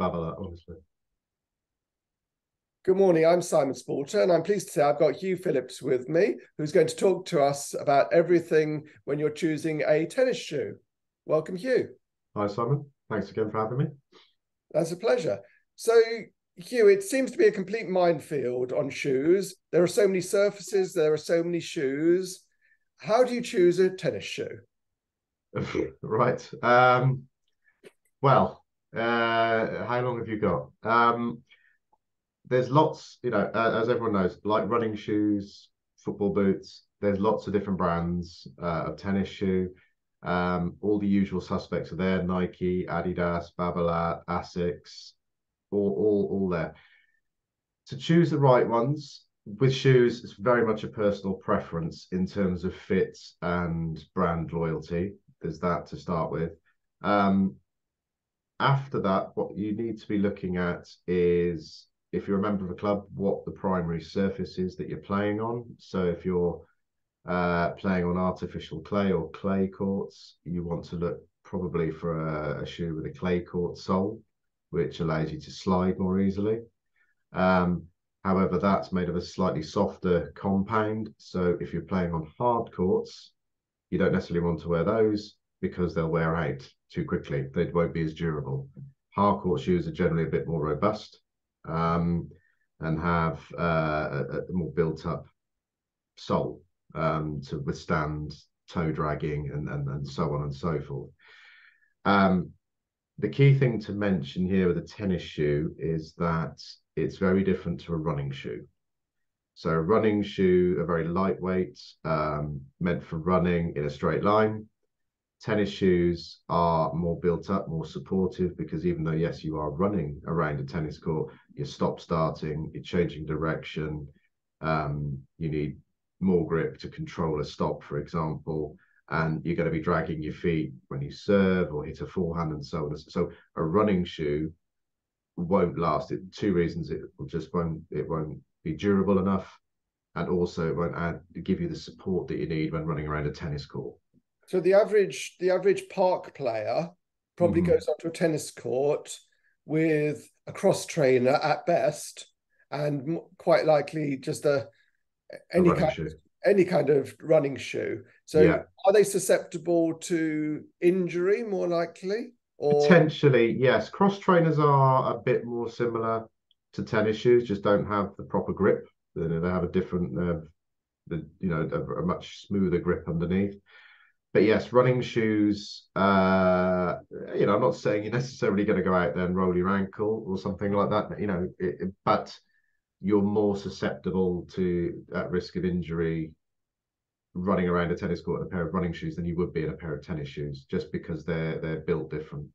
Babolat, honestly. Good morning. I'm Simon Spalter, and I'm pleased to say I've got Huw Philipps with me, who's going to talk to us about everything when you're choosing a tennis shoe. Welcome, Huw. Hi, Simon. Thanks again for having me. That's a pleasure. So, Huw, it seems to be a complete minefield on shoes. There are so many surfaces, there are so many shoes. How do you choose a tennis shoe? right. Um, well, uh, how long have you got? Um, there's lots, you know, uh, as everyone knows, like running shoes, football boots. There's lots of different brands uh, of tennis shoe. Um, all the usual suspects are there: Nike, Adidas, Babolat, Asics, all, all, all there. To choose the right ones with shoes, it's very much a personal preference in terms of fit and brand loyalty. There's that to start with. Um, after that, what you need to be looking at is if you're a member of a club, what the primary surface is that you're playing on. So if you're uh, playing on artificial clay or clay courts, you want to look probably for a, a, shoe with a clay court sole, which allows you to slide more easily. Um, however, that's made of a slightly softer compound. So if you're playing on hard courts, you don't necessarily want to wear those because they'll wear out too quickly. They won't be as durable. Hard court shoes are generally a bit more robust um, and have uh, a, a, more built up sole um, to withstand toe dragging and, and, and so on and so forth. Um, the key thing to mention here with a tennis shoe is that it's very different to a running shoe. So a running shoe are very lightweight, um, meant for running in a straight line tennis shoes are more built up, more supportive because even though yes, you are running around a tennis court, you're stop starting, you're changing direction. Um, you need more grip to control a stop, for example, and you're going to be dragging your feet when you serve or hit a forehand and so on. So a running shoe won't last. It two reasons: it will just won't it won't be durable enough, and also it won't add give you the support that you need when running around a tennis court. So the average the average park player probably mm-hmm. goes onto a tennis court with a cross trainer at best, and quite likely just a any a kind shoe. of, any kind of running shoe. So yeah. are they susceptible to injury more likely? Or... Potentially, yes. Cross trainers are a bit more similar to tennis shoes, just don't have the proper grip. They have a different, uh, the you know, a, a much smoother grip underneath but yes, running shoes. Uh, you know, I'm not saying you're necessarily going to go out there and roll your ankle or something like that. You know, it, but you're more susceptible to at risk of injury running around a tennis court in a pair of running shoes than you would be in a pair of tennis shoes, just because they're they're built different.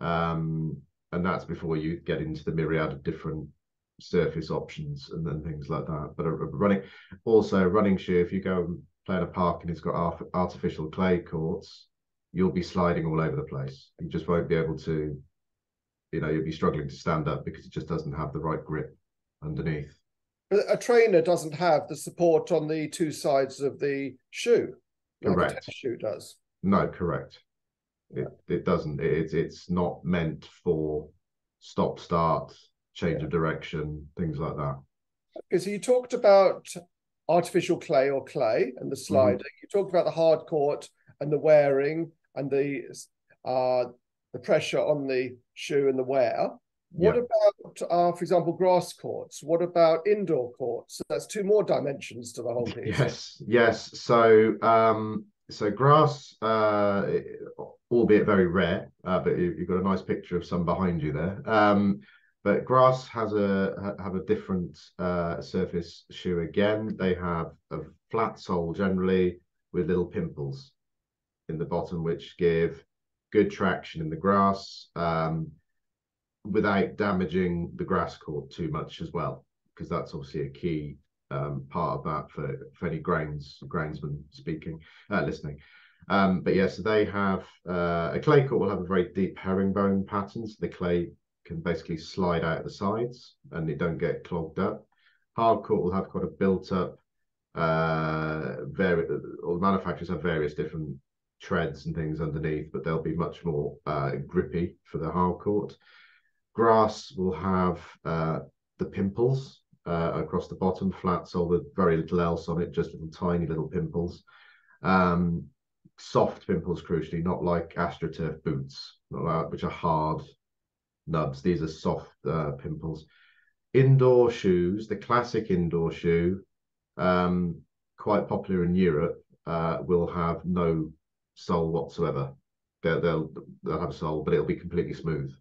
Um, and that's before you get into the myriad of different surface options and then things like that. But a, a running, also running shoe, if you go play in a park and it's got artificial clay courts, you'll be sliding all over the place. You just won't be able to, you know, you'll be struggling to stand up because it just doesn't have the right grip underneath. A trainer doesn't have the support on the two sides of the shoe. Like correct. The shoe does. No, correct. It it doesn't. It's it's not meant for stop start, change yeah. of direction, things like that. Okay, so you talked about artificial clay or clay and the sliding. Mm-hmm. You talked about the hard court and the wearing and the uh, the pressure on the shoe and the wear. What yeah. about, uh, for example, grass courts? What about indoor courts? So that's two more dimensions to the whole piece. Yes, yes. So, um, so grass, uh, albeit very rare, uh, but you, have got a nice picture of some behind you there. Um, but grass has a have a different uh, surface shoe again. They have a flat sole generally with little pimples in the bottom, which give good traction in the grass um, without damaging the grass court too much as well, because that's obviously a key um, part of that for, for any grounds groundsman speaking uh, listening. Um, but yes, yeah, so they have uh, a clay court will have a very deep herringbone pattern. So the clay can basically slide out the sides and they don't get clogged up. Hardcourt will have quite a built up uh very all the manufacturers have various different treads and things underneath, but they'll be much more uh, grippy for the hard court. grass will have uh, the pimples uh, across the bottom, flat sole with very little else on it, just little tiny little pimples. Um, soft pimples, crucially, not like AstroTurf boots, like, which are hard nubs. These are soft uh, pimples. Indoor shoes, the classic indoor shoe, um, quite popular in Europe, uh, will have no sole whatsoever. They'll, they'll they'll have a sole, but it'll be completely smooth.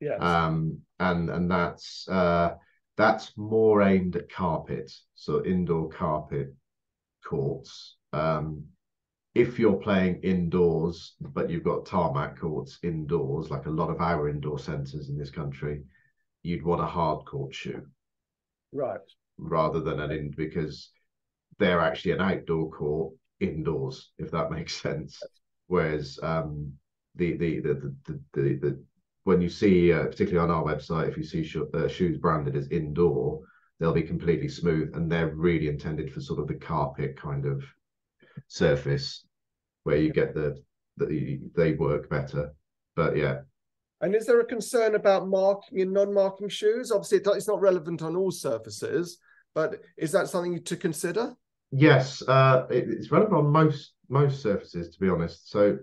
Yes. Um, and and that's uh, that's more aimed at carpet, so indoor carpet courts. Um, if you're playing indoors, but you've got tarmac courts indoors, like a lot of our indoor centres in this country, you'd want a hard court shoe. Right. Rather than an in because they're actually an outdoor court indoors, if that makes sense. Whereas um, the, the, the, the, the, the, when you see, uh, particularly on our website, if you see uh, shoes branded as indoor, they'll be completely smooth and they're really intended for sort of the carpet kind of surface where you get the, the they work better. But yeah. And is there a concern about marking and non-marking shoes? Obviously, it's not relevant on all surfaces, but is that something to consider? Yes, uh, it, it's relevant on most most surfaces, to be honest. So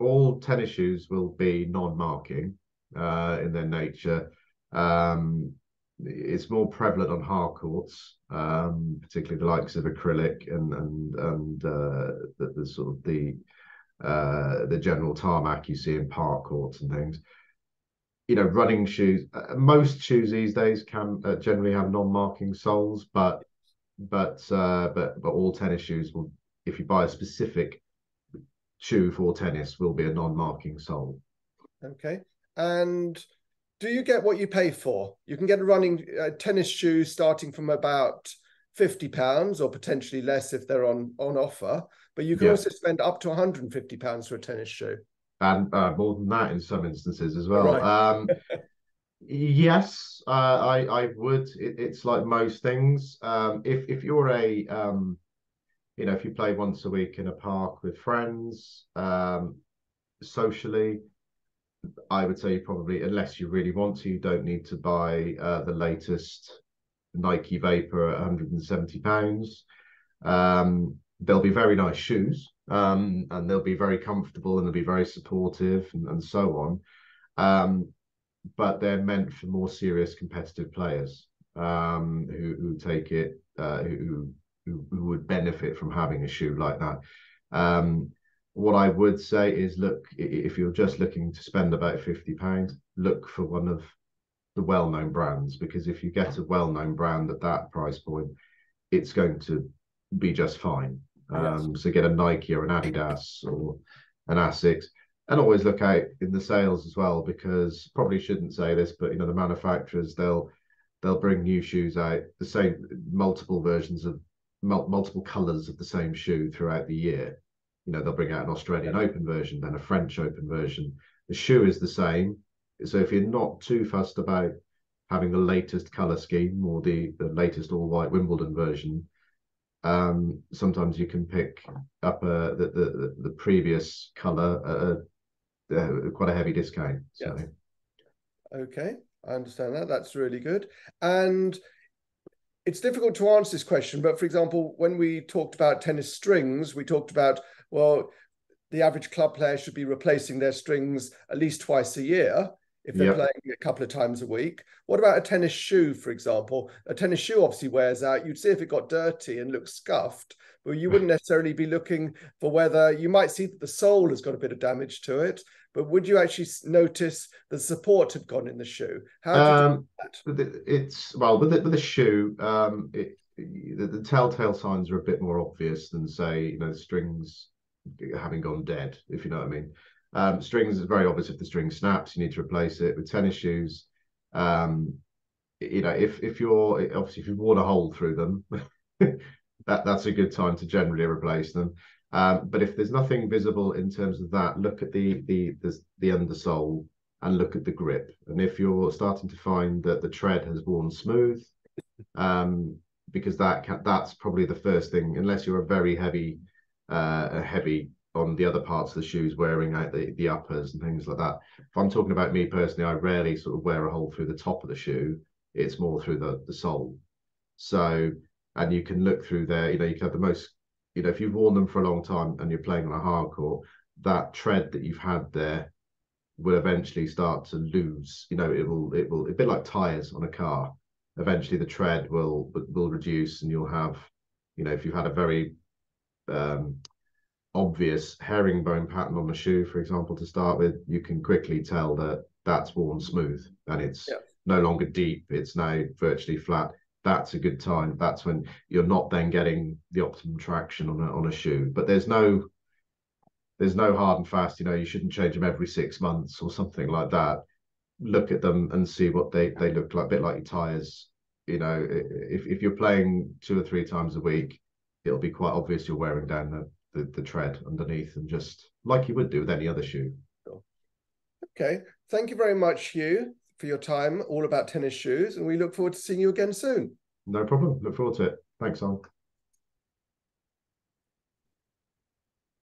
all tennis shoes will be non-marking uh, in their nature. Um, it's more prevalent on hard courts, um, particularly the likes of acrylic and and and uh, the, the, sort of the uh, the general tarmac you see in park courts and things. You know, running shoes. Uh, most shoes these days can uh, generally have non-marking soles, but but uh, but but all tennis shoes will, if you buy a specific shoe for tennis, will be a non-marking sole. Okay, and do you get what you pay for? You can get a running uh, tennis shoe starting from about fifty pounds, or potentially less if they're on on offer. But you can yeah. also spend up to one hundred and fifty pounds for a tennis shoe, and uh, more than that in some instances as well. Right. Um, yes, uh, I I would. It, it's like most things. Um, if if you're a um, you know, if you play once a week in a park with friends, um, socially, I would say probably, unless you really want to, you don't need to buy uh, the latest Nike Vapor at 170 pounds. Um, they'll be very nice shoes, um, and they'll be very comfortable and they'll be very supportive and, and so on. Um, but they're meant for more serious competitive players um, who who take it uh, who, who who would benefit from having a shoe like that. What I would say is look, if you're just looking to spend about £50, look for one of the well known brands because if you get a well known brand at that price point, it's going to be just fine. Um, yes. So get a Nike or an Adidas or an Asics. And always look out in the sales as well, because probably shouldn't say this, but you know the manufacturers they'll they'll bring new shoes out, the same multiple versions of multiple colors of the same shoe throughout the year you know they'll bring out an Australian yeah. Open version, then a French Open version. The shoe is the same, so if you're not too fussed about having the latest color scheme or the the latest all white Wimbledon version, um, sometimes you can pick up uh, the, the the previous color at a, quite a heavy discount. So. Yes. Okay, I understand that. That's really good. And it's difficult to answer this question, but for example, when we talked about tennis strings, we talked about well, the average club player should be replacing their strings at least twice a year if they're yep. playing a couple of times a week. What about a tennis shoe, for example? A tennis shoe obviously wears out. You'd see if it got dirty and looked scuffed, but you wouldn't necessarily be looking for whether you might see that the sole has got a bit of damage to it, but would you actually notice the support had gone in the shoe? How um, It's well with the, with the shoe, um, it, the, the telltale signs are a bit more obvious than say you know strings having gone dead, if you know what I mean. Um, strings is very obvious if the string snaps, you need to replace it. With tennis shoes, um, you know, if if you're obviously if you've worn a hole through them, that that's a good time to generally replace them. Um, but if there's nothing visible in terms of that, look at the the the, the undersole and look at the grip. And if you're starting to find that the tread has worn smooth, um, because that can, that's probably the first thing, unless you're a very heavy uh, heavy on the other parts of the shoes, wearing out the, the uppers and things like that. If I'm talking about me personally, I rarely sort of wear a hole through the top of the shoe. It's more through the, the sole. So, and you can look through there, you know, you can have the most, you know, if you've worn them for a long time and you're playing on a hard court, that tread that you've had there will eventually start to lose. You know, it will, it will, a bit like tires on a car. Eventually, the tread will will reduce, and you'll have, you know, if you've had a very um, obvious herringbone pattern on the shoe, for example, to start with, you can quickly tell that that's worn smooth and it's yeah. no longer deep. It's now virtually flat. That's a good time. That's when you're not then getting the optimum traction on a on a shoe. But there's no there's no hard and fast. You know, you shouldn't change them every six months or something like that. Look at them and see what they they look like. A bit like your tires. You know, if if you're playing two or three times a week, it'll be quite obvious you're wearing down the the, the tread underneath and just like you would do with any other shoe. Okay. Thank you very much, Huw, for your time all about tennis shoes. And we look forward to seeing you again soon. No problem. Look forward to it. Thanks, Son.